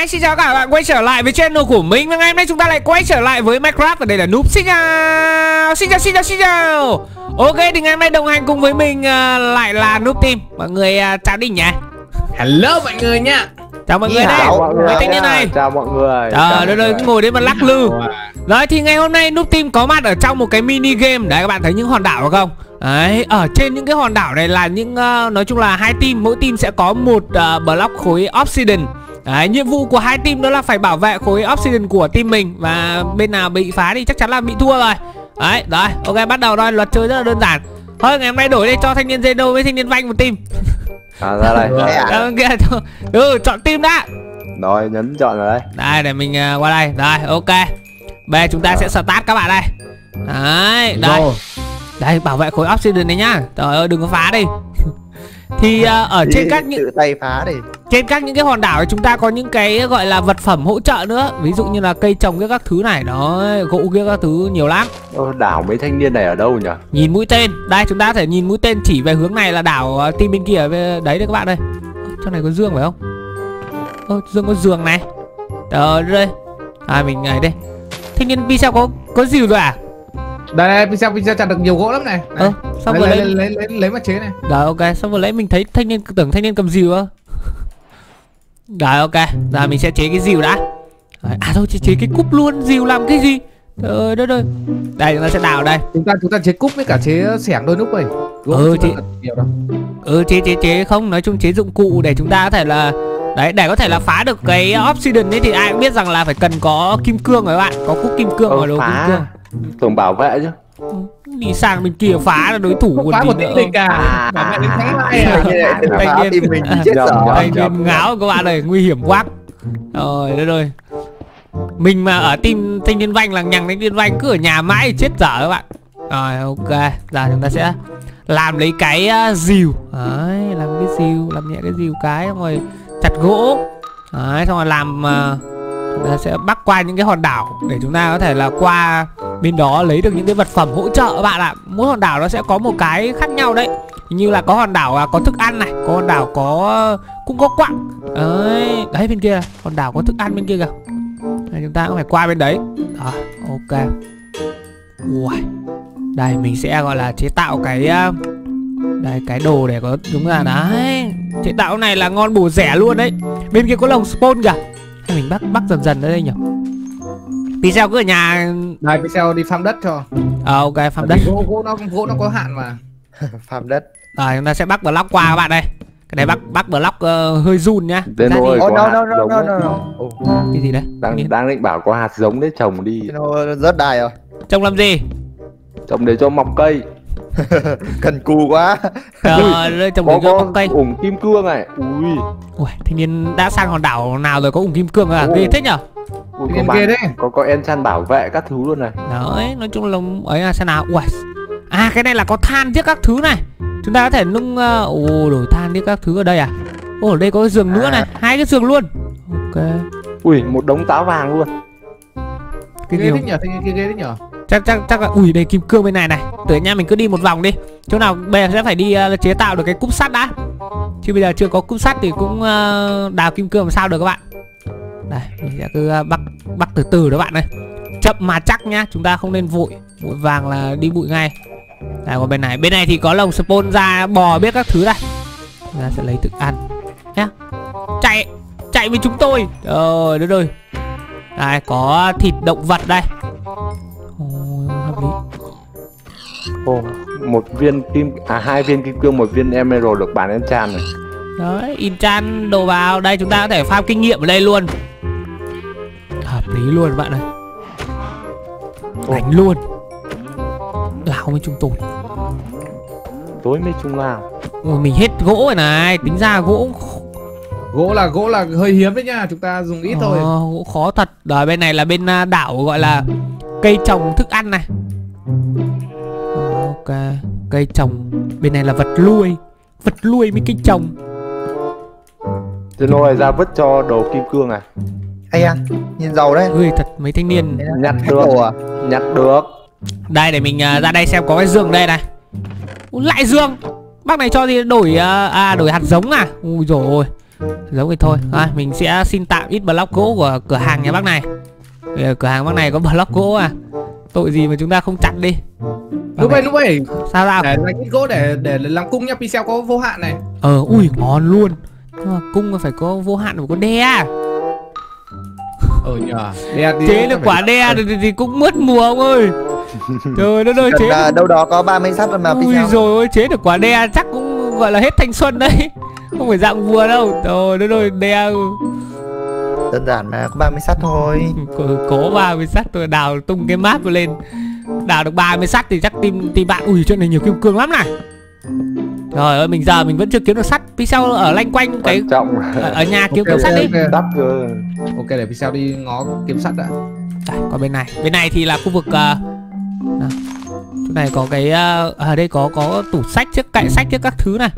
Hi, xin chào các bạn quay trở lại với channel của mình. Và ngày hôm nay chúng ta lại quay trở lại với Minecraft Và đây là Noob Xin chào Xin chào, xin chào, xin chào. Ok, thì ngày hôm nay đồng hành cùng với mình uh, lại là Noob Team. Mọi người uh, chào đỉnh nhỉ? Hello mọi người nha. Chào mọi người đây. Mấy thanh niên này. Chào mọi người. Ờ, đây đây ngồi đấy mà lắc lư. Đấy, thì ngày hôm nay Noob Team có mặt ở trong một cái mini game. Đấy, các bạn thấy những hòn đảo không? Đấy, ở trên những cái hòn đảo này là những uh, Nói chung là hai team, mỗi team sẽ có một uh, block khối Obsidian Đấy, nhiệm vụ của hai team đó là phải bảo vệ khối Obsidian của team mình Và bên nào bị phá thì chắc chắn là bị thua rồi. Đấy, rồi, ok, bắt đầu thôi, luật chơi rất là đơn giản. Thôi, ngày hôm nay đổi đây cho thanh niên Zeno với thanh niên Vanh một team. À ra đây. Ờ, kia, ừ, chọn team đã. Rồi nhấn chọn rồi đấy Đây, để mình uh, qua đây, rồi, ok. Bây giờ chúng ta sẽ start các bạn đây. Đấy, đây. Đây, bảo vệ khối Obsidian này nhá. Trời ơi, đừng có phá đi. Thì uh, ở trên các những tự tay phá đi trên các những cái hòn đảo chúng ta có những cái gọi là vật phẩm hỗ trợ nữa. Ví dụ như là cây trồng cái các thứ này đó gỗ kia các thứ nhiều lắm. Ô, Đảo mấy thanh niên này ở đâu nhỉ? Nhìn mũi tên. Đây chúng ta có thể nhìn mũi tên chỉ về hướng này là đảo uh, team bên kia đấy đấy các bạn đây Ơ, trong này có dương phải không? Ơ, dương có giường này. Trời đây. À mình này đây. Thanh niên pizza có có dìu rồi à? Đây đây, pizza pizza chặt được nhiều gỗ lắm này. ơ sao vừa lấy, lấy. lấy, lấy, lấy, lấy mà chế này. Rồi ok, sao vừa lấy mình thấy thanh niên tưởng thanh niên cầm dìu á. Rồi ok, giờ mình sẽ chế cái dìu đã. Đấy, à thôi chế, chế cái cúp luôn, dìu làm cái gì? Trời ơi đất ơi. Đây chúng ta sẽ đào đây. Chúng ta chúng ta chế cúp với cả chế xẻng đôi nút rồi. Ừ, đâu. Ừ chế chế chế không, nói chung chế dụng cụ để chúng ta có thể là Đấy, để có thể là phá được cái obsidian ấy thì ai cũng biết rằng là phải cần có kim cương rồi các bạn, có cúc kim cương Ờ, và đồ kim phá cương. Tưởng bảo vệ chứ Đi sang bên kia phá là đối thủ Không còn phá gì một nữa. tí vệ đến tháng mai à. Thanh niên mình à, chết nhầm. Thanh niên ngáo các bạn ơi, nguy hiểm quá. Trời đất ơi. Mình mà ở team thanh niên vanh là nhằng thanh niên vanh cứ ở nhà mãi chết dở các bạn. Rồi ok, giờ chúng ta sẽ làm lấy cái dìu. Đấy, làm cái dìu, làm nhẹ cái dìu cái xong rồi chặt gỗ. Đấy, xong rồi làm uh, ta sẽ bắc qua những cái hòn đảo để chúng ta có thể là qua bên đó lấy được những cái vật phẩm hỗ trợ bạn ạ. Mỗi hòn đảo nó sẽ có một cái khác nhau đấy. Như là có hòn đảo à, có thức ăn này, có hòn đảo có cũng có quặng. Đấy, đấy bên kia, hòn đảo có thức ăn bên kia kìa. Chúng ta cũng phải qua bên đấy. Đó, ok. Ui. Đây mình sẽ gọi là chế tạo cái à, đây cái đồ để có đúng là đấy chế tạo này là ngon bổ rẻ luôn đấy bên kia có lồng spawn kìa hay mình bắt bắt dần dần ở đây nhỉ? Sao cứ ở nhà Này pizza đi farm đất cho. à, ok farm đất. Gỗ gỗ nó gỗ nó có hạn mà. phạm đất. Rồi chúng ta sẽ bắt block qua các bạn đây. Cái này bắt bắt block uh, hơi run nhá. Ơi oh có hạt giống đấy. cái gì đấy? Đang, đang định bảo có hạt giống để trồng đi. Nó rớt đài rồi. Trông làm gì? Trồng để cho mọc cây cần cù quá. Ờ đây trồng Có cái có cây ủng kim cương này. Ui. Ui thanh niên đã sang hòn đảo nào rồi có ủng kim cương à? Ghê thế nhở? Ui, có, kia đấy. có có enchant bảo vệ các thứ luôn này. Đấy nói chung là ấy là xem nào. Ui. À cái này là có than trước các thứ này. Chúng ta có thể nung uh, ồ đổi than trước các thứ ở đây à? Ồ ở đây có cái giường nữa À. này. Hai cái giường luôn. Ok. Ui một đống táo vàng luôn. Cái Ghê thế nhở, kia ghê thế nhở chắc chắc chắc là ui đây kim cương bên này này. Từ nha mình cứ đi một vòng đi. Chỗ nào bây giờ sẽ phải đi uh, chế tạo được cái cúp sắt đã. Chứ bây giờ chưa có cúp sắt thì cũng uh, đào kim cương làm sao được các bạn. Đây mình sẽ cứ uh, bắt bắt từ từ đó bạn ơi. Chậm mà chắc nhá chúng ta không nên vội. Vội vàng là đi bụi ngay. Đây còn bên này. Bên này thì có lồng spawn ra bò biết các thứ đây. Chúng ta sẽ lấy thức ăn. Nhá. Chạy chạy với chúng tôi. Trời đất ơi. Đây có thịt động vật đây. Ôi, hợp lý. Ồ, một viên kim à hai viên kim cương một viên emerald được bán enchant này Đấy, Inchan đồ vào. Đây chúng ta có thể farm kinh nghiệm ở đây luôn. Hợp lý luôn bạn ơi. Đánh luôn. Lão với chúng tôi tối mới chung nào Ôi, Mình hết gỗ rồi này. Tính ra gỗ cũng Gỗ là gỗ là hơi hiếm đấy nha, chúng ta dùng ít thôi. Ờ, gỗ khó thật. Rồi bên này là bên à, đảo gọi là Cây trồng thức ăn này. Ok Cây trồng. Bên này là vật nuôi. Vật nuôi với cây trồng. Thế nó ra vứt cho đồ kim cương này hay à nhìn giàu đấy. Ui thật mấy thanh niên. Nhặt được. à? Nhặt được. Đây để mình à, ra đây xem có cái giường đây này. Lại giường. Bác này cho gì đổi à, à đổi hạt giống à? Ui ôi giống vậy thôi. À, mình sẽ xin tạm ít block gỗ của cửa hàng nhà bác này. Cửa hàng bác này có block gỗ à? Tội gì mà chúng ta không chặt đi? Lúc ấy lúc ấy. Sao nào để là ít gỗ để để làm cung nhá Pixel có vô hạn này. Ờ ui ngon luôn. Nhưng mà cung phải có vô hạn phải có đe Ờ nhờ. Đe chế được quả đe thì, thì, thì cũng mất mùa ông ơi. Trời đất ơi chế à, đâu đó có 30 sắt mà ui Pixel. rồi ôi chế được quả đe chắc cũng gọi là hết thanh xuân đấy không phải dạng vua đâu. Trời đất ơi đe. Đơn giản mà có 30 sắt thôi. Có, có 30 sắt tôi đào tung cái map lên. Đào được 30 sắt thì chắc tìm tìm bạn ui chuyện này nhiều kim cương lắm này. Trời ơi mình giờ mình vẫn chưa kiếm được sắt. Pixel ở lanh quanh cái quan trọng. ở, ở nhà kiếm Ok, kiếm sắt đi. ok. đắp cơ Ok để Pixel đi ngó kiếm sắt đã. Đây, còn bên này. Bên này thì là khu vực uh, nào. chỗ này có cái uh, ở đây có có tủ sách trước cạnh sách trước các thứ này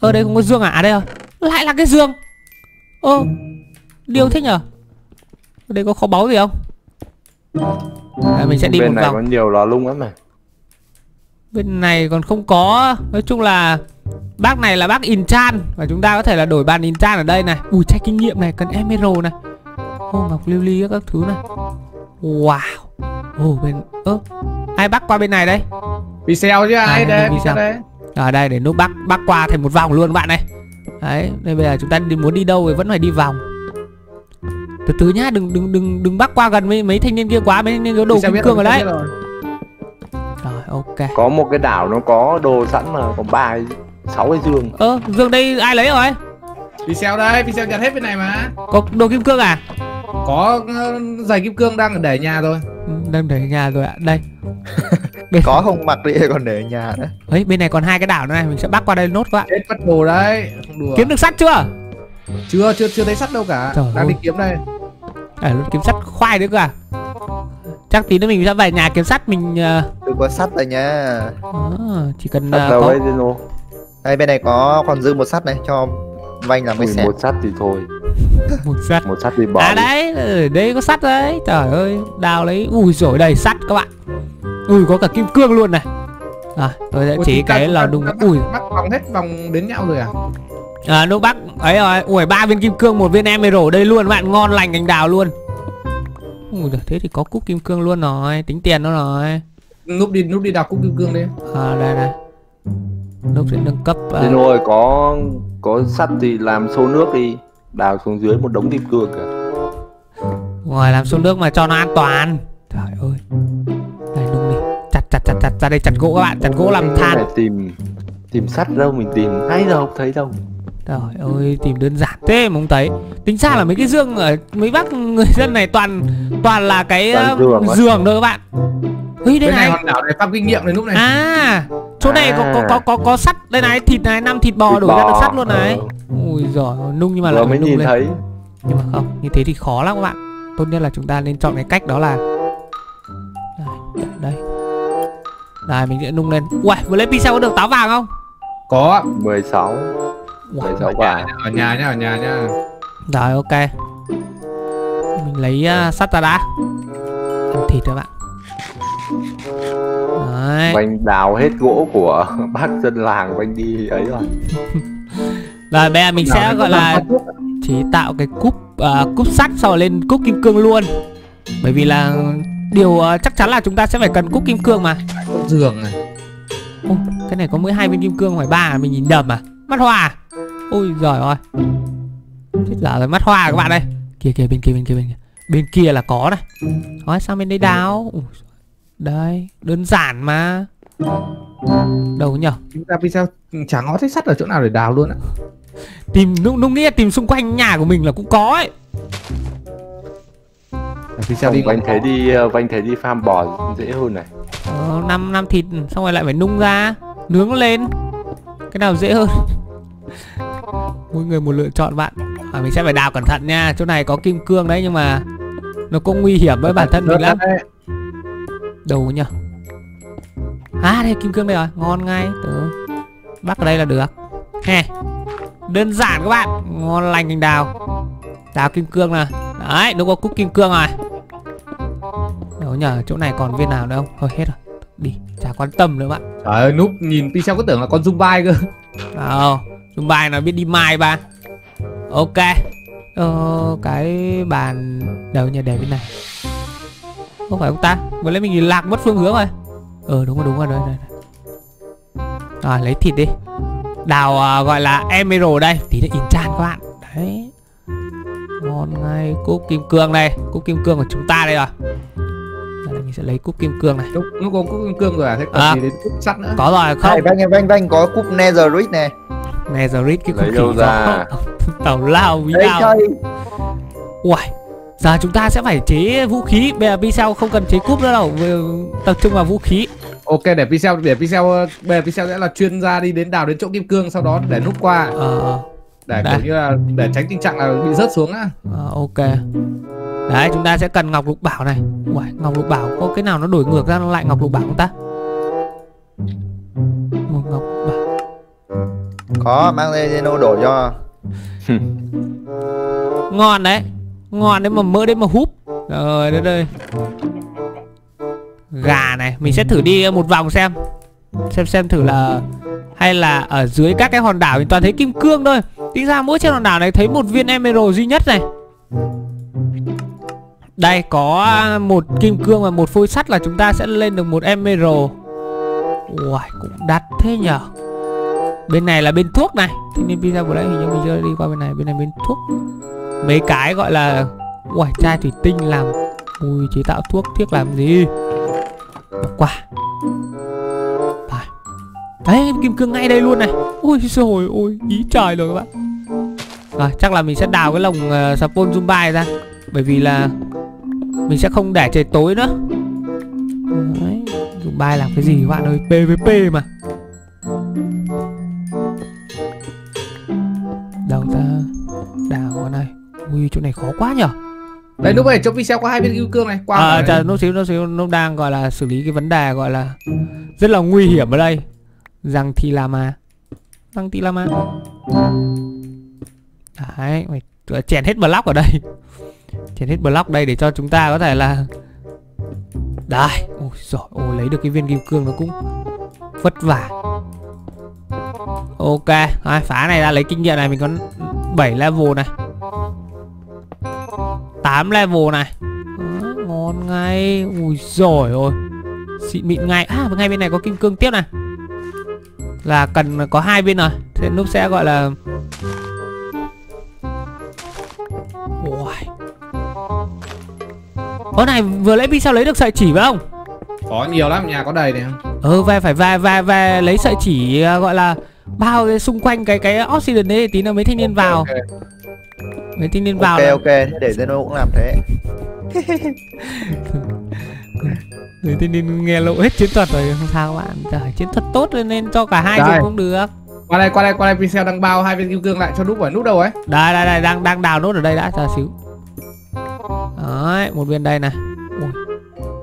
ở đây không có giường à? À đây rồi lại là cái giường ơ điều thế nhở ở đây có kho báu gì không? Đấy, mình sẽ đi bên một này vòng. có nhiều lò lung lắm này. Bên này còn không có. Nói chung là bác này là bác Inchan và chúng ta có thể là đổi bàn Inchan ở đây này. Ui chai kinh nghiệm này cần emerald này. Ô ngọc lưu ly các thứ này. Wow. Ồ bên ơ ai bắt qua bên này đây? Pixel chứ ai À, đây? Pixel. Pixel ở đây để núp bắc bắc qua thành một vòng luôn bạn này. Đấy đây bây giờ chúng ta đi, muốn đi đâu thì vẫn phải đi vòng. Từ từ nhá đừng đừng đừng đừng bắc qua gần mấy mấy thanh niên kia quá mấy thanh niên có đồ kim cương ở rồi, đấy. rồi. rồi ok. Có một cái đảo nó có đồ sẵn mà có ba sáu cái giường ơ dương đây ai lấy rồi? Pixel đây Pixel nhặt hết bên này mà. Có đồ kim cương à Có ờ, giày kim cương đang để nhà rồi đang để nhà rồi ạ. Đây. Có không? Mặc đi còn để nhà nữa. Ấy bên này còn hai cái đảo nữa này mình sẽ bắc qua đây nốt các bạn Hết mất đồ đấy. Không đùa. Kiếm được sắt chưa? Chưa chưa chưa thấy sắt đâu cả. Trời Đang ơi. đi kiếm đây. À kiếm sắt khoai nữa cơ à? Chắc tí nữa mình sẽ về nhà kiếm sắt mình ờ, Đừng có sắt rồi nha. Ờ, chỉ cần đâu có Đây bên này có còn dư một sắt này cho Vanh cái Ui, xẻ một sắt thì thôi. Một sắt. Một sắt thì bỏ à đi. đấy ở đây có sắt đấy. Trời ơi đào lấy. Ui rồi đầy sắt các bạn. Ui có cả kim cương luôn này. À tôi sẽ chỉ cái ta- đùng ui. Bắt vòng hết vòng đến nhau rồi à? À lúc bắc ấy rồi ui ba viên kim cương một viên emerald ở đây luôn bạn ngon lành cành đào luôn. Ui giời, thế thì có cúc kim cương luôn rồi tính tiền nó rồi. Núp đi núp đi đào cúc kim cương đi. À đây đây lúc sẽ nâng cấp à, Zeno ơi có có sắt thì làm xô nước đi đào xuống dưới một đống kim cương kìa. Ngoài làm xuống nước mà cho nó an toàn. Trời ơi. Đây nung đi chặt chặt chặt chặt ra đây chặt gỗ các bạn chặt gỗ làm than. phải tìm tìm sắt đâu mình tìm hay đâu không thấy đâu. Trời ơi tìm đơn giản thế mà không thấy. Tính ra là mấy cái giường ở mấy bác người dân này toàn toàn là cái Toàn uh, giường thôi các bạn. Ui đây Bên này này. hòn đảo này farm kinh nghiệm này lúc này. À chỗ này có, có À. có có có sắt. Đây này thịt này năm thịt bò Thịt đổi ra được bò, sắt luôn này. Ờ. Ui giời nung nhưng mà lại mới nung nhìn lên. thấy. Nhưng mà không như thế thì khó lắm các bạn. Tốt nhất là chúng ta nên chọn cái cách đó là Đây, đây. Đây mình sẽ nung lên. Ui vừa lấy pizza có được táo vàng không? Có. 16 Ui, 16 quả Ở nhà nhá ở nhà nhá. Rồi ok. Mình lấy uh, sắt ra đã. Ăn thịt các bạn Đấy. Vanh đào hết gỗ của bác dân làng Vanh đi ấy rồi. Rồi bây giờ mình sẽ gọi là chế tạo cái cúp uh, cúp sắt sau rồi lên cúp kim cương luôn. Bởi vì là điều uh, chắc chắn là chúng ta sẽ phải cần cúp kim cương mà. Giường này. Ô, Cái này có mỗi hai viên kim cương phải ba à? mình nhìn nhầm à? Mắt hoa à? Ôi giời ơi. Chết dở rồi mắt hoa các bạn đây Kìa kìa bên kia bên kia bên kia. Bên kia là có này. Nói sang bên đây đào? Ui, Đây đơn giản mà. Đâu nhở? Chúng ta vì sao chả ngó thấy sắt ở chỗ nào để đào luôn á? Tìm nung nung nghĩ là tìm xung quanh nhà của mình là cũng có ấy. Vì sao đi Vanh thấy đi ờ, Vanh thấy đi farm bò dễ hơn này. Ờ, năm năm thịt xong rồi lại phải nung ra Nướng nó lên. Cái nào dễ hơn? Mỗi người một lựa chọn bạn. À, Mình sẽ phải đào cẩn thận nha. Chỗ này có kim cương đấy nhưng mà Nó cũng nguy hiểm với bản thân mình lắm. Đấy. Đâu nhỉ À đây kim cương đây rồi. Ngon ngay. Từ Bắt ở đây là được. Hè. Đơn giản các bạn. Ngon lành cành đào. Đào kim cương nè. Đấy nó có cúc kim cương rồi. Đâu nhờ chỗ này còn viên nào nữa không? Thôi hết rồi. Đi chả quan tâm nữa bạn. Trời ơi núp nhìn Pixel có tưởng là con Zumbai cơ. Đâu Zumbai nó biết đi mai ba. Ok. Ờ, cái bàn đâu nhà để bên này không phải ông ta vừa lấy mình lạc mất phương hướng rồi. Ờ đúng rồi đúng rồi đây, đây, rồi lấy thịt đi. Đào à, gọi là emerald đây. Tí nữa enchant các bạn. Đấy. Ngon ngay cúp kim cương đây. Cúp kim cương của chúng ta đây rồi. Đây, mình sẽ lấy cúp kim cương này. Lúc lúc có cúc kim cương rồi à? Thế còn À. gì đến cúc sắt nữa? Có rồi không? Này, vanh vanh vanh có cúp Netherite nè. Netherite cái Lấy khỉ ra? tàu lao lao. chơi. Uầy, giờ chúng ta sẽ phải chế vũ khí. Bây giờ Pixel không cần chế cúp nữa đâu. Vừa Tập trung vào vũ khí. Ok để pixel để pixel bây giờ pixel sẽ là chuyên gia đi đến đào đến chỗ kim cương sau đó để núp qua. Ờ, để Đã. kiểu như là để tránh tình trạng là bị rớt xuống á. Ờ, ok. Đấy, chúng ta sẽ cần Ngọc Lục Bảo này. Uầy, Ngọc Lục Bảo có cái nào nó đổi ngược ra nó lại Ngọc Lục Bảo không ta? Một Ngọc Bảo. Có mang lên Zeno đổ cho. Ngon đấy Ngon đấy mà mỡ đấy mà húp. Rồi đây đây. Gà này, Mình sẽ thử đi một vòng xem. Xem xem thử là Hay là ở dưới các cái hòn đảo Mình toàn thấy kim cương thôi. Tính ra mỗi trên hòn đảo này thấy một viên emerald duy nhất này. Đây, có một kim cương và một phôi sắt là chúng ta sẽ lên được một emerald. Uầy, cũng đắt thế nhở? Bên này là bên thuốc này. Thế nên pizza vừa nãy hình như mình chưa đi qua bên này. Bên này bên thuốc. Mấy cái gọi là Uầy chai thủy tinh làm Ui chế tạo thuốc thiết làm gì? Bỏ qua Phải. Đấy kim cương ngay đây luôn này. Ui rồi ôi ý trời rồi các bạn. Rồi chắc là mình sẽ đào cái lồng ờ, uh, Sapon Zumbai ra. Bởi vì là Mình sẽ không để trời tối nữa. Đấy Zumbai làm cái gì các bạn ơi? PVP mà. Đâu ta Đào Ui chỗ này khó quá nhở đấy lúc này chỗ pixel có hai viên kim cương này qua À, chờ đấy. nốt xíu, nốt xíu, nốt đang gọi là xử lý cái vấn đề gọi là rất là nguy hiểm ở đây. Rằng thì là mà. Rằng thì là mà. Đấy, mày chèn hết block ở đây. Chèn hết block đây để cho chúng ta có thể là Đây, ôi giời, ôi lấy được cái viên kim cương nó cũng vất vả. Ok, rồi, phá này ra lấy kinh nghiệm này mình có 7 level này. 8 level này. Đó, ngon ngay ui rồi ôi xịn mịn ngay à và ngay bên này có kim cương tiếp này là cần có hai viên rồi thế núp sẽ gọi là Uầy. Ơ này vừa lấy pixel lấy được sợi chỉ phải không? có nhiều lắm nhà có đầy này Ừ về phải về về về lấy sợi chỉ à, gọi là bao cái xung quanh cái cái oxygen đấy tí nữa mấy thanh niên vào Ok. Mấy thanh niên vào Ok là- ok, thế để Zeno cũng làm thế. Người thanh niên nghe lộ hết chiến thuật rồi không sao các bạn. Trời chiến thuật tốt nên- nên cho cả hai dùng cũng được. Qua đây qua đây qua đây pixel đang bao hai viên kim cương lại cho núp ở núp đâu ấy. Đây đây đây đang đang đào nốt ở đây đã chờ xíu. Đấy một viên đây này. Ui,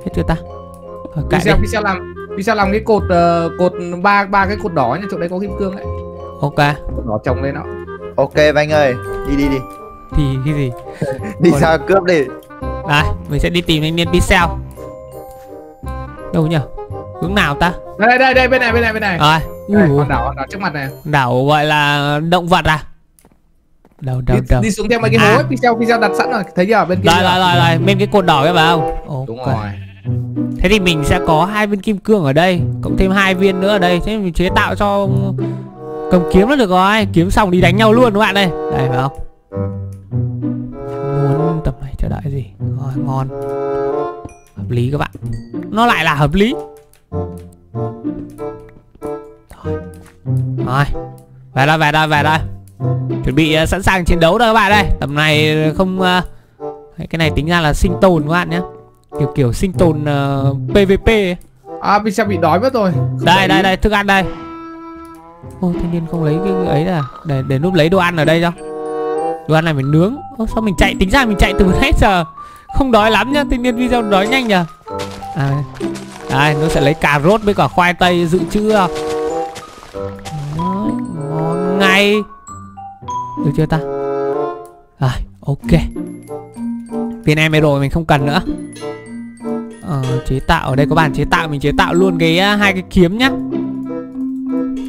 Hết chưa ta? Thôi, kệ đi. Pixel pixel làm pixel làm cái cột ờ, cột ba ba cái cột đỏ nha chỗ đấy có kim cương đấy. Ok. Đỏ trồng lên nó Ok Vanh ơi, đi đi đi. Thì cái gì? Đi Ôi. ra cướp đi. Đây mình sẽ đi tìm thanh niên pixel. Đâu nhỉ? Hướng nào ta? Đây đây đây bên này bên này bên này. Rồi. Đây, hòn đảo hòn đảo trước mặt này. Đảo gọi là động vật à? Đâu đâu đi, đâu đi xuống theo mấy cái À. hố ấy pixel pixel đặt sẵn rồi thấy chưa? Bên kia Rồi rồi rồi rồi Bên cái cột đỏ kia phải không đúng rồi. Thế thì mình sẽ có hai viên kim cương ở đây Cộng thêm hai viên nữa ở đây. Thế mình chế tạo cho Cầm kiếm là được rồi. Kiếm xong đi đánh nhau luôn các bạn đây Đây phải không Muốn tầm này chờ đợi gì? Rồi ngon. Hợp lý các bạn. Nó lại là hợp lý. Rồi. Rồi. Về đây về đây về đây. Chuẩn bị uh, sẵn sàng chiến đấu rồi các bạn đây Tầm này không uh, Cái này tính ra là sinh tồn các bạn nhé. Kiểu kiểu sinh tồn uh, PVP ấy. à pixel bị đói mất rồi. Không Đây đây ý. đây thức ăn đây. Ô thanh niên không lấy cái ấy là Để để núp lấy đồ ăn ở đây cho Đồ ăn này phải nướng. Ô, Sao mình chạy? Tính ra mình chạy từ nãy giờ. Không đói lắm nhá Thanh niên video đói nhanh nhờ. À, Đây nó sẽ lấy cà rốt với cả khoai tây dự trữ. Đấy, Ngon ngay. Được chưa ta? Rồi ok. Viên rồi mình không cần nữa. Ờ, chế tạo ở đây có bàn chế tạo mình chế tạo luôn cái hai cái kiếm nhá.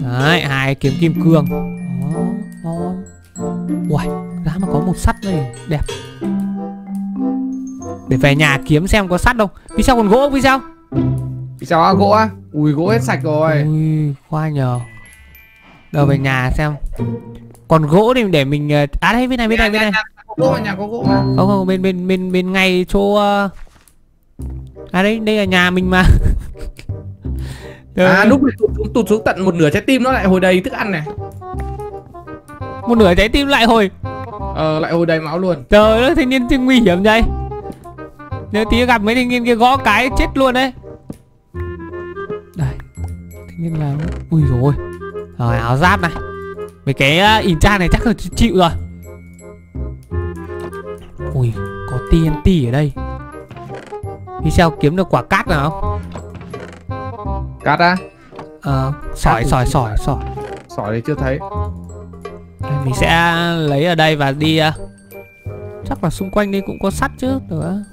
Đấy hai kiếm kim cương. Đó ngon. Uầy. Giá mà có một sắt đây đẹp. Để về nhà kiếm xem có sắt không. Vì sao còn gỗ vì sao? Vì sao gỗ á? Ui gỗ hết sạch rồi. Ui khoai nhờ. Đâu về nhà xem. Còn gỗ thì để mình ờ, À đây bên này bên này bên này. Gỗ nhà có gỗ mà. Không không bên bên bên bên ngay chỗ ờ, À đây đây là nhà mình mà. À lúc này tụt tụt xuống tận một nửa trái tim nó lại hồi đầy thức ăn này. Một nửa trái tim lại hồi Ờ lại hồi đầy máu luôn. Trời ơi thanh niên chứ nguy hiểm vậy Nếu tí gặp mấy thanh niên kia gõ cái chết luôn đấy. Đây Thanh niên là Ui rồi Rồi áo giáp này. Mấy cái uh, in trang này chắc là chịu rồi. Ui Có TNT ở đây. Đi sao kiếm được quả cát nào? Không Cát á? Ờ Sỏi sỏi sỏi sỏi. Sỏi thì chưa thấy. Mình sẽ lấy ở đây và đi uh, Chắc là xung quanh đây cũng có sắt chứ nữa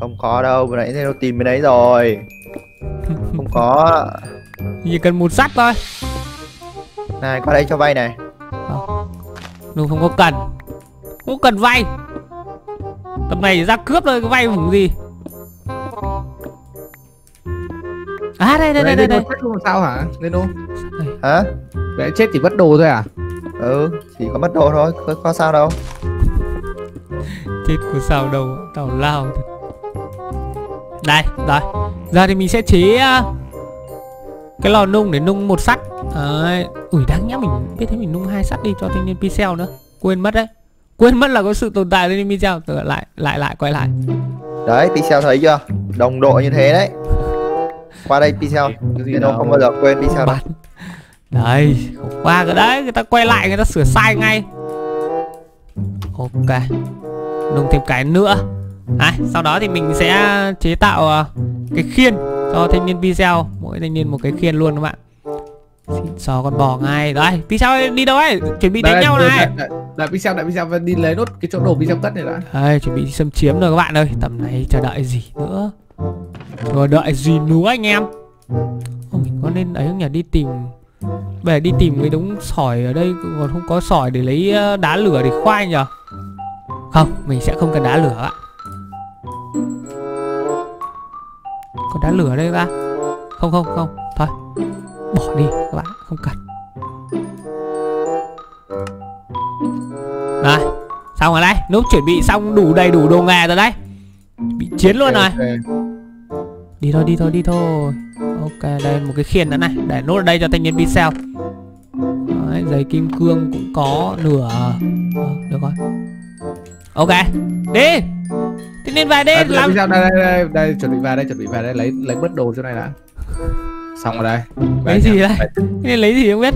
Không có đâu, vừa nãy Zeno tìm bên đấy rồi. Không có. Chỉ cần một sắt thôi. Này, qua đây cho vay này. Đúng không có cần. Không cần vay. Tầm này ra cướp thôi có vay hủng gì. À đây đây đây đây, đây. Sao hả? Leno. Hả? Để chết chỉ mất đồ thôi à? Ừ, chỉ có mất đồ thôi, có, có sao đâu. Chết của sao đâu Tào lao thật. Đây rồi Giờ thì mình sẽ chế uh, Cái lò nung để nung một sắt. Đấy Ui đáng nhẽ mình biết thế mình nung hai sắt đi cho thanh niên pixel nữa. Quên mất đấy. Quên mất là có sự tồn tại thanh niên pixel Rồi lại lại lại quay lại. Đấy, Pixel thấy chưa? Đồng độ như thế đấy. Qua đây Pixel đâu. không bao giờ quên Pixel đâu Đấy Không qua cái đấy Người ta quay lại người ta sửa sai ngay. Ok Nung thêm cái nữa. Đấy, sau đó thì mình sẽ chế tạo ờ, cái khiên cho thanh niên video mỗi thanh niên một cái khiên luôn các bạn. Xịn sò con bò ngay. Đấy video ơi, đi đâu ấy? Chuẩn bị đánh Đây, nhau này. Đại, Pixel, đại Pixel đi lấy nốt cái chỗ đồ Pixel cất này đã. đây chuẩn bị xâm chiếm rồi các bạn ơi. Tầm này chờ đợi gì nữa? Chờ đợi gì nữa anh em? Ô, mình có nên ấy không nhỉ? Đi tìm về đi tìm cái đống sỏi ở đây còn không có sỏi để lấy ờ, đá lửa để khoai nhở không mình sẽ không cần đá lửa ạ. Có đá lửa đây ra không không không. Thôi bỏ đi các bạn không cần. Đây xong rồi đấy núp chuẩn bị xong đủ đầy đủ đồ nghề rồi đấy bị chiến luôn rồi. Đi thôi đi thôi đi thôi. Ok đây một cái khiên nữa này. Để nốt ở đây cho thanh niên pixel. Đấy giày kim cương cũng có nửa. Ờ, được rồi. Ok đi. Thanh niên về đi đại làm đây, đây, đây, đây, chuẩn bị vào đây, chuẩn bị vào đây, lấy lấy bớt đồ chỗ này đã. Xong rồi đây. Về lấy gì đây? Niên lấy gì không biết?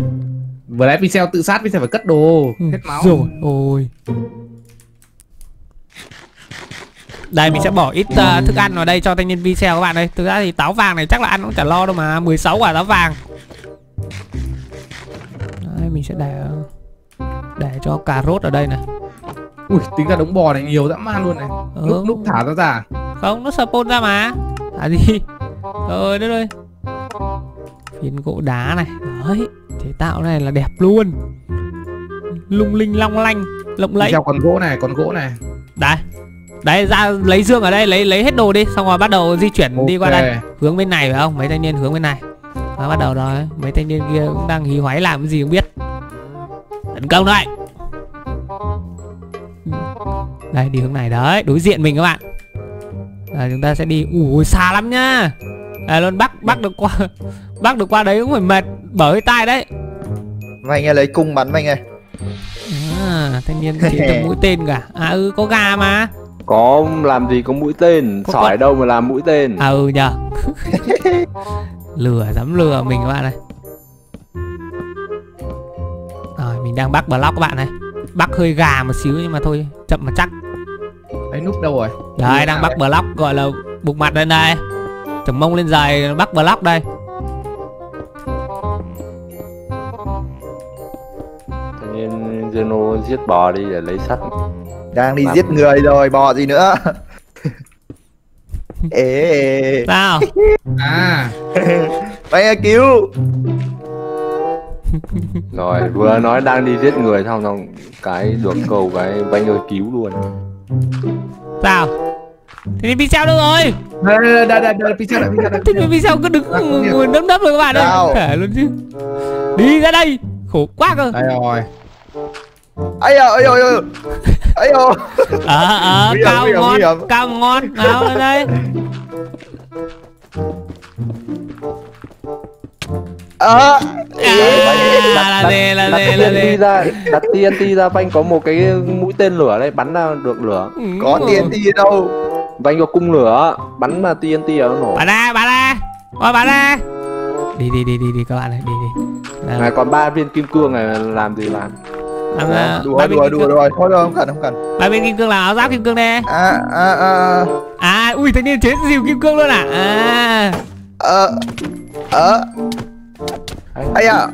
Vừa nãy Pixel tự sát, Pixel phải cất đồ, Ừ, hết máu. rồi ôi đây mình sẽ bỏ ít ờ, thức ăn vào đây cho thanh niên pixel các bạn ơi. Thực ra thì táo vàng này chắc là ăn cũng chả lo đâu mà. 16 quả táo vàng. Đấy mình sẽ để để cho cà rốt ở đây này. Ui, tính ra đống bò này nhiều dã man luôn này. Ừ. Lúc lúc thả ra ra. không nó spawn ra mà. À gì? Rồi đấy rồi phiến gỗ đá này. Đấy chế tạo này là đẹp luôn. Lung linh long lanh lộng lẫy. Pixel còn gỗ này, còn gỗ này. đấy đấy ra lấy dương ở đây lấy lấy hết đồ đi xong rồi bắt đầu di chuyển đi qua đây. Hướng bên này phải không? Mấy thanh niên hướng bên này. Đó, bắt đầu rồi. Mấy thanh niên kia cũng đang hí hoáy làm cái gì không biết. Tấn công đây đây đi hướng này đấy. Đối diện mình các bạn. Đây, chúng ta sẽ đi. Ui xa lắm nhá. Đây luôn bắc bắc được qua bắc được qua đấy cũng phải mệt bở cái tai đấy. Vay nghe lấy cung bắn vay nghe à, thanh niên chỉ từng mũi tên cả. À ừ có gà mà Có làm gì có mũi tên? Có Sỏi đâu mà làm mũi tên? À ừ nhờ. Lừa dám lừa mình các bạn này Rồi mình đang bắt block các bạn này. Bắt hơi gà một xíu nhưng mà thôi Chậm mà chắc. Đấy núp đâu rồi? Đấy đang bắt block gọi là bục mặt lên đây. Chồng mông lên dài bắt block đây. Cho nên Zeno giết bò đi để lấy sắt Đang đi Làm- giết người rồi, bò gì nữa? Ê, ê, Sao À, nghe cứu. Rồi vừa nói đang đi giết người xong xong cái được cầu cái vanh ơi cứu luôn. Sao thế nên pixel đâu rồi? Đây đây đây đây đây pixel lại pixel lại thế pixel cứ đứng ngồi nấp nấp rồi các bạn ơi. Sao? Thể luôn chứ. Đi ra đây. Khổ quá cơ. Đây rồi ấy à ấy ơi ơi ấy ơi ờ ờ cao ngon cao ngon. Nào lên đây. À à là gì là đặt gì là TNT gì ra đặt TNT ra vanh có một cái mũi tên lửa đây bắn ra được lửa. Ừ. có tiền đi đâu. Vanh có cung lửa bắn mà TNT ở nó nổ. Bà ra bà ra. Ôi bà ra. Đi đi đi đi đi các bạn ơi đi đi. Này còn ba viên kim cương này làm gì làm làm đùa ba viên đùa kim đùa cương rồi thôi đâu không cần không cần. Ba viên kim cương là áo giáp kim cương nè à à à. À ui thanh niên chế dìu kim cương luôn à? À. Ờ ờ. Ấy à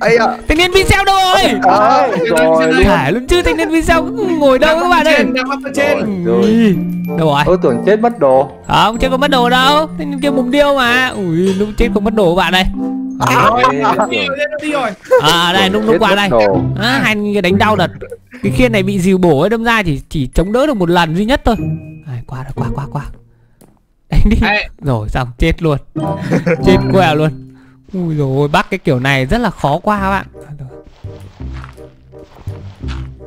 ấy à thanh niên video đâu rồi? Ờ rồi luôn thả luôn chứ thanh niên video ngồi đâu các bạn ơi? trên đang up ở trên. Rồi Ui, đâu rồi? Ơ tưởng chết mất đồ. Không chưa có mất đồ đâu. Thanh niên kia mục điêu mà. Ui lúc chết không mất đồ các bạn đây đi rồi à đây lúc lúc qua đây. à, hai người đánh đau đợt. Cái khiên này bị dìu bổ ấy đâm ra chỉ chỉ chống đỡ được một lần duy nhất thôi. À, qua rồi qua qua qua. Đánh đi. Ê, rồi xong chết luôn. Chết quẹo luôn. Ui rồi bắt cái kiểu này rất là khó qua các bạn.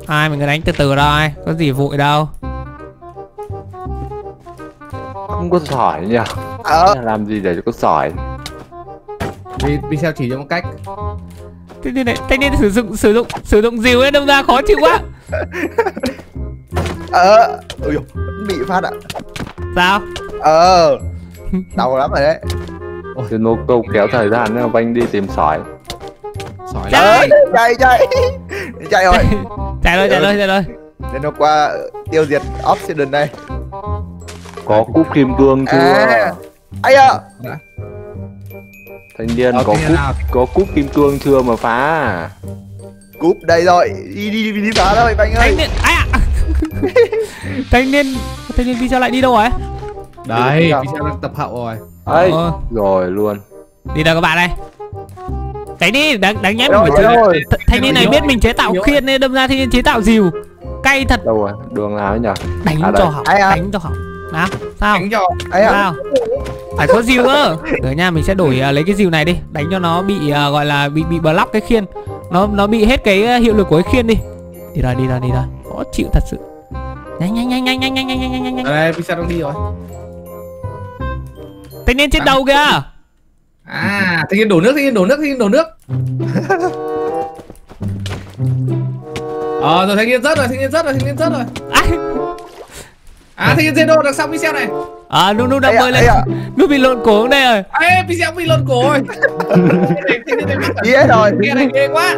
Ai mình cứ đánh từ từ thôi có gì vội đâu. Không có sỏi nhỉ? Ờ. Làm gì để có sỏi vì chỉ cho một cách. Thế nên này thanh niên sử dụng sử dụng sử dụng dìu ấy đâm ra khó chịu quá. Ờ ui dồi, bị phát ạ. Sao? Ờ đau lắm rồi đấy. Thì nó câu kéo thời gian nữa vanh đi tìm sỏi. Sỏi lại ờ chạy chạy! Chạy rồi. Chạy rồi chạy rồi chạy rồi. Để nó qua tiêu diệt obsidian đây. Có cúp kim cương chưa? À ấy à thanh niên có cúp nào? có cúp kim cương chưa mà phá cúp đây rồi. Đi đi đi, đi phá thôi anh ơi. Thanh niên ạ? Thanh niên thanh niên đi sao lại đi đâu rồi? Đây pixel đang tập hậu rồi. Ấy Ờ, rồi luôn. Đi đâu các bạn đây đánh đi đáng đáng nhẽ mình rồi. phải rồi thanh niên này biết mình chế tạo khiên nên đâm ra thanh niên chế tạo dìu. Cay thật. Đâu rồi? Đường nào ấy nhỉ đánh À, cho à? đánh cho hỏng nào sao? Đánh cho ấy à sao? Phải có dìu cơ được nha mình sẽ đổi à, lấy cái dìu này đi. Đánh cho nó bị à, gọi là bị bị block cái khiên. Nó nó bị hết cái à, hiệu lực của cái khiên đi. Đi rồi đi rồi đi rồi khó chịu thật sự. Nhanh nhanh nhanh nhanh nhanh nhanh nhanh nhanh nhanh nhanh. Đây pixel đang đi rồi. Thanh niên trên đầu kìa. À thanh niên đổ nước thanh niên đổ nước thanh niên đổ nước. Ờ rồi thanh niên rớt rồi thanh niên rớt rồi thanh niên rớt rồi. À, à niên zero đằng sau pixel này. À nu nu đã ấy à bơi lên. à nu bị lộn cổ đây rồi. Ê pixel bị lộn cổ rồi. Hết rồi. Kia này ghê quá.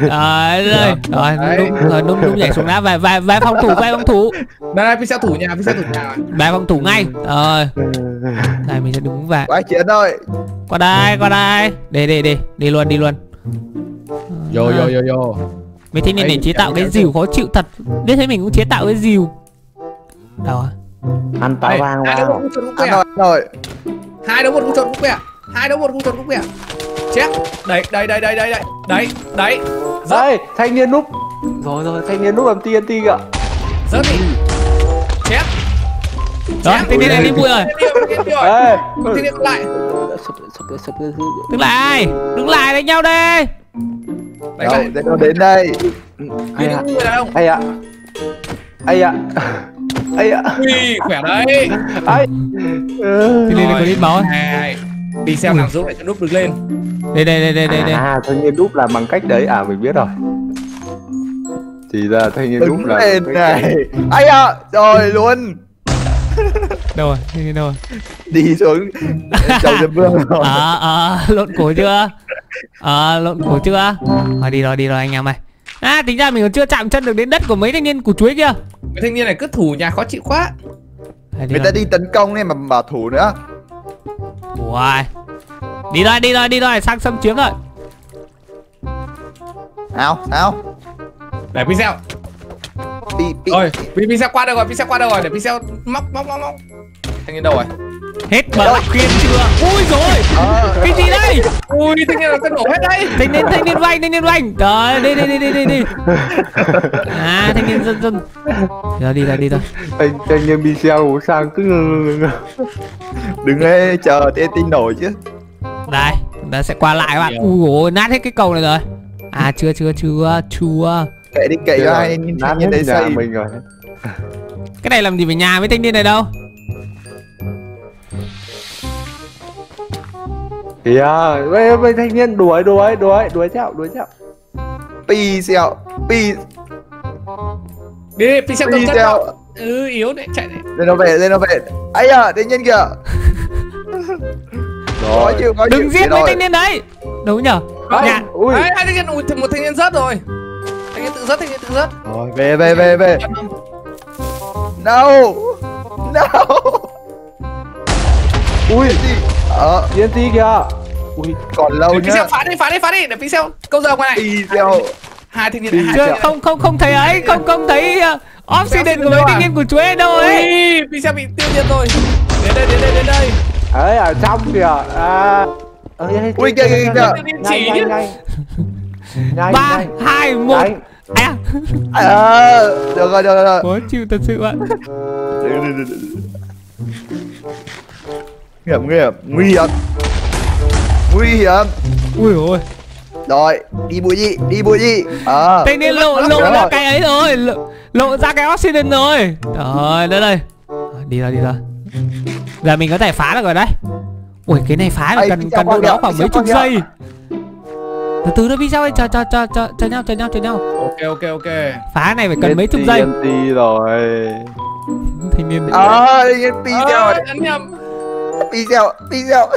Rồi rồi Đấy. rồi num num nhảy xuống đá. Về về về phòng thủ về phòng thủ. Đây đây pixel thủ nhà pixel thủ nhà rồi. về phòng thủ ngay. Rồi đây mình sẽ đứng về quay chiến thôi. Qua đây qua đây. Đi đi đi đi luôn đi luôn. Yo yo yo yo mấy thanh niên này chế tạo cái dìu khó chịu thật. Biết thấy mình cũng chế tạo cái dìu đâu à? Ăn táo vàng hai đấu một vào ăn rồi rồi hai đấu một khung tròn khúc quẹo hai đấu một khung tròn khúc quẹo chết. Đấy đây đây đây đây đây. Đấy đấy rớt đây thanh niên núp. Rồi rồi. Thanh niên núp làm TNT kìa. Rớt đi. Chết. Đó niên này đi bụi rồi. Đi đi còn lại. Đứng lại. Đứng lại đánh nhau lại. Để nó đến đây. Đi ai ạ. ai ạ. Ai ạ ai ạ ui khỏe đấy. Ai thanh niên này có ít máu ấy. này đi xem nào giúp lại cho núp được lên. Đây đây đây đây đây đây. À thanh niên núp là bằng cách đấy. À mình biết rồi. Thì ra thanh niên núp đứng là lên này. Ấy à rồi luôn. Đâu rồi niên đâu rồi? Đi xuống. Chầu dân vương rồi. Ờ ờ lộn cổ chưa? Ờ lộn cổ chưa? Rồi đi rồi đi rồi anh em ơi à tính ra mình còn chưa chạm chân được đến đất của mấy thanh niên củ chuối kia. Cái thanh niên này cứ thủ nhà khó chịu quá. Người ta đi tấn công nên mà bảo thủ nữa. Ui. đi rồi đi rồi đi rồi sang xâm chiếm rồi. Sao sao để pixel. Vì pixel qua đâu rồi? Pixel qua đâu rồi? Để pixel móc móc móc móc thanh niên đâu rồi? Hết bờ lạch khiên chưa? Ui rồi. Ờ, cái gì đây? Ui thanh niên là tân nổ hết đây thanh niên thanh niên vanh thanh niên vanh trời đi đi đi đi đi đi. À thanh niên dân dân. Rồi đi ra đi thôi. Anh anh em đi xe ngủ sang cứ đừng ấy chờ tên tin nổ chứ. Đây ta sẽ qua lại các bạn. Ui ôi nát hết cái cầu này rồi. À chưa chưa chưa chưa. Kệ đi kệ cho ai nát thanh niên hết đấy xây. mình rồi. cái này làm gì phải nhà với thanh niên này đâu Thì à, bây bây thanh niên đuổi đuổi đuổi đuổi theo đuổi theo. pi xẹo pi. Đi pi cầm chân xẹo. ừ yếu đấy chạy đấy lên nó về lên nó về. Ấy à tên nhân kìa. Có Rồi. chịu có đừng chịu. giết mấy thanh niên đấy. Đúng nhở? Ôi, nhà Ui. Đấy, hai thanh niên ui một thanh niên rớt rồi. Thanh niên tự rớt thanh niên tự rớt. Rồi về về về về. No no Ui, ờ. TNT kìa. Ui, còn lâu để pixel nhá. phá đi phá đi phá đi. Để pixel câu giờ ngoài này. Hai Pixel. hai chưa thanh niên. Không không không thấy ấy. Không không thấy uh, obsidian của mấy đâu à? thanh niên của chú ấy đâu ấy. Ui, pixel bị tiêu diệt rồi. Đến đây đến đây đến đây. Ấy ở trong kìa. À. Ui, kìa, kìa, kìa, Chỉ nhá. ba hai một. À. Ờ. Được rồi được rồi, được rồi. Khó chịu thật sự ạ. Nguy hiểm nguy hiểm nguy hiểm. Nguy hiểm. Ui ôi. Rồi đi bụi gì đi bụi gì ờ. Thanh niên lộ lộ ra rồi. cái ấy rồi lộ, lộ ra cái obsidian rồi. Trời đất ơi. À, đi thôi đi thôi giờ mình có thể phá được rồi đấy. Ui cái này phá là Ê, cần cần đâu đó khoảng mấy chục giây. Từ từ đó video ơi chờ chờ chờ chờ chờ nhau chờ nhau chờ nhau. Ok ok ok. Phá cái này phải cần mấy chục giây. TNT rồi. thanh niên ờ đi pi xẹo Ơ, ấn nhầm pi xẹo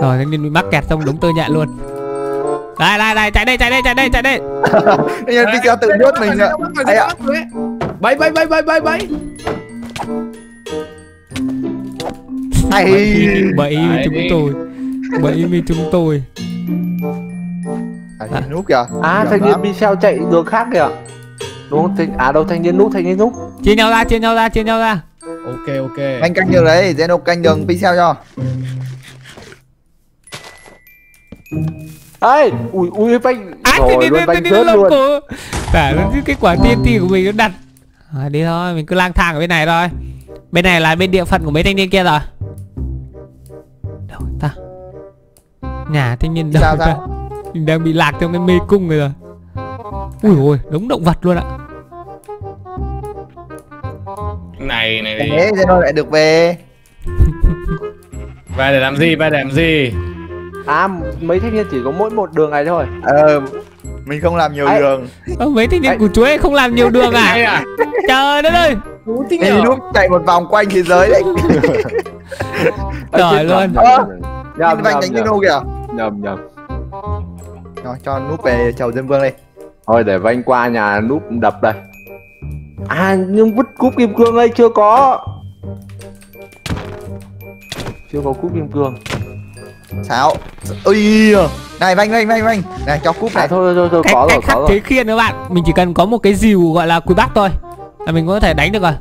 rồi thanh niên bị mắc kẹt trong đống tơ nhện luôn. Đây đây đây chạy đây chạy đây chạy đây chạy đây nhân pi xẹo tự nuốt mình ạ. ấy ạ? bay bay bay bay bay bay bẫy với Đấy chúng tôi. Bẫy với chúng tôi. À, núp kìa. À, thanh niên. Michel chạy đường khác kìa. Đúng không? Thanh... À đâu thanh niên núp, thanh niên núp. chia nhau ra chia nhau ra chia nhau ra ok ok. Anh canh đường đấy Zeno canh đường pi xẹo cho. Ê, ui ui banh. ai Rồi thì đi luôn đi banh đi rớt luôn. cả cái quả TNT của mình nó đặt. À, đi thôi mình cứ lang thang ở bên này thôi. Bên này là bên địa phận của mấy thanh niên kia rồi. Đâu ta. Nhà thanh niên đâu Sao, ta sao? mình đang bị lạc trong cái mê cung rồi rồi. Ui ôi đống động vật luôn ạ này này này thế Zeno lại được về về để làm gì về để làm gì À, mấy thanh niên chỉ có mỗi một đường này thôi. ờ mình không làm nhiều Ấy. đường Ơ, mấy thanh niên Ấy. của chú ấy không làm nhiều đường à à trời đất ơi Thú thích núp chạy một vòng quanh thế giới đấy Trời luôn. nhầm, Ơ, Nhầm nhầm nhầm kìa nhầm nhầm. rồi cho núp về chầu dân vương đi Thôi để vanh qua nhà núp đập đây. À nhưng vứt cúp kim cương đây chưa có. Chưa có cúp kim cương. sao? Ui này vanh vanh vanh vanh. Này cho cúp À này. thôi thôi thôi cách, có rồi cách khắc có rồi. chế khiên các bạn. Mình chỉ cần có một cái dìu gọi là cùi bắp thôi. Là mình có thể đánh được rồi.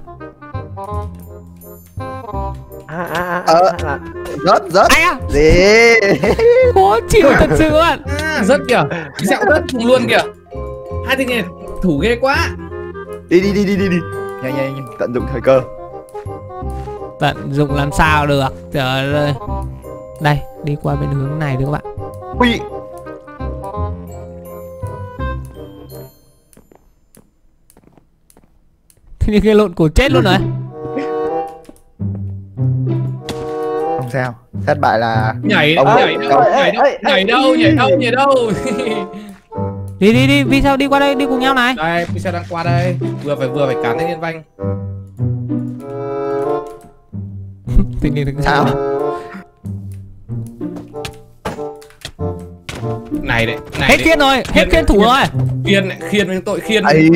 À à à. Ờ. à, à. rớt rớt. Ai à? Gì? Khó chịu thật sự các bạn à, rất kìa. Dẹo rất thùng luôn kìa. Hai thanh niên thủ ghê quá đi đi đi đi đi đi. Nhanh nhanh nhanh. Tận dụng thời cơ. Tận dụng làm sao được? Trời ơi. Đây đi qua bên hướng này được các bạn. Ui. Thì như cái lộn cổ chết luôn rồi. Không sao. Thất bại là nhảy Ông nhảy ơi, đâu nhảy đâu nhảy đâu nhảy đâu nhảy đâu đi đi đi. Vì sao đi qua đây đi cùng nhau này. Đây pixel đang qua đây. Vừa phải vừa phải cản thanh niên vanh. Tình hình được sao? Này đấy này hết đấy. khiên rồi hết khiên thủ rồi. khiên này, khiên với tội khiên. Ấy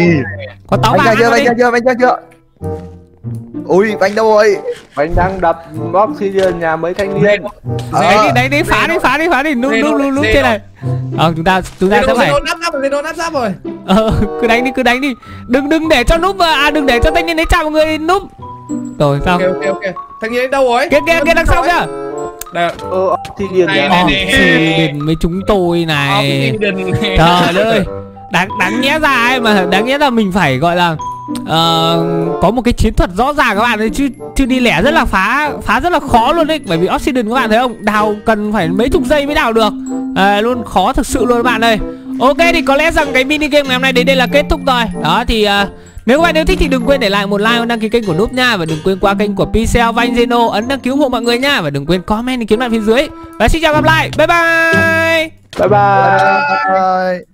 có táo vàng chưa chưa ra chưa ui vanh đâu rồi? Vanh đang đập obsidian nhà mấy thanh niên. Ờ. đánh đi đánh đi phá đi phá đi phá đi. Núp núp núp núp trên này. Ờ chúng ta chúng ta sẽ phải nắp giáp rồi nắp giáp rồi. Ờ cứ đánh đi cứ đánh đi. Đừng đừng để cho núp à đừng để cho thanh niên ấy chạm người núp. Rồi sao? Ok ok ok. Thằng nhí đâu rồi? Kia kia kia đằng sau kìa. Đây. Ồ, này. xì đền với chúng tôi này. Trời ơi. Đáng đáng nhẽ ra ấy mà đáng nhẽ là mình phải gọi là ờ, có một cái chiến thuật rõ ràng các bạn ơi chứ chứ đi lẻ rất là phá phá rất là khó luôn đấy bởi vì obsidian các bạn thấy không? Đào cần phải mấy chục giây mới đào được. À, luôn khó thực sự luôn các bạn ơi. Ok thì có lẽ rằng cái mini game ngày hôm nay đến đây là kết thúc rồi. Đó thì ờ, nếu các bạn yêu thích thì đừng quên để lại một like và đăng ký kênh của Noob nha. Và đừng quên qua kênh của Pixel Vanh Zeno Ấn đăng ký ủng hộ mọi người nha. Và đừng quên comment ý kiến bạn phía dưới. Và xin chào gặp lại. Bye. Bye Bye. Bye. Bye.